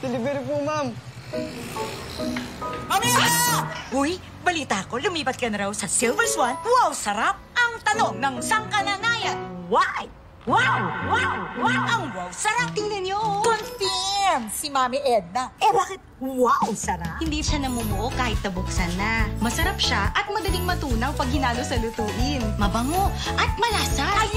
Delivery po, ma'am. Mamaya! Uy, balita ko, lumipat ka na raw sa Silver Swan. Wow, sarap! Ang tanong ng sangkananayan, why? Wow! Wow! Wow! Ang wow, sarap! Tingnan niyo! Oh. Confirm! Si Mami Edna. Eh, bakit wow, sarap? Hindi siya namumuo kahit nabuksan na. Masarap siya at madaling matunaw pag hinalo sa lutuin. Mabango at malasa. Ayan,